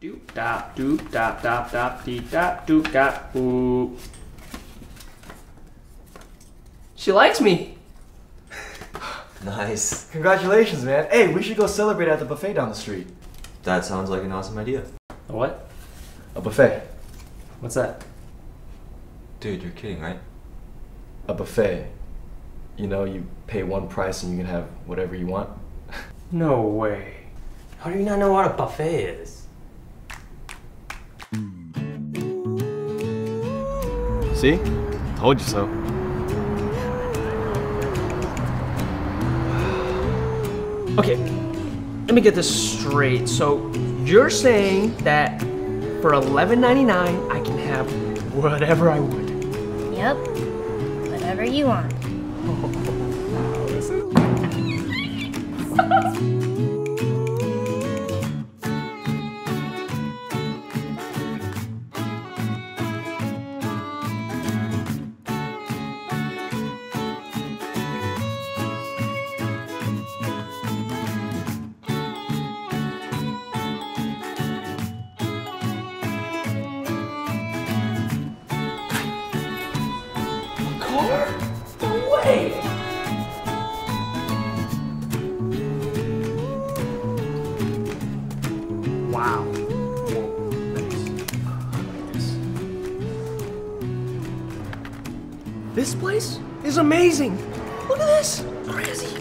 Doop dop doop dop dop dop dee dop doop dop boop. She likes me. Nice. Congratulations, man. Hey, we should go celebrate at the buffet down the street. That sounds like an awesome idea. A what? A buffet. What's that? Dude, you're kidding, right? A buffet. You know, you pay one price and you can have whatever you want. No way. How do you not know what a buffet is? See? Told you so. Okay, let me get this straight. So you're saying that for $11.99 I can have whatever I want. Yep. Whatever you want. This place is amazing. Look at this. Crazy.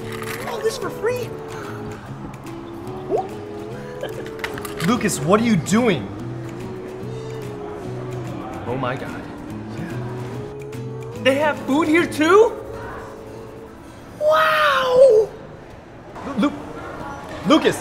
All this for free. Lucas, what are you doing? Oh my god. They have food here too? Wow! Lu- Lucas!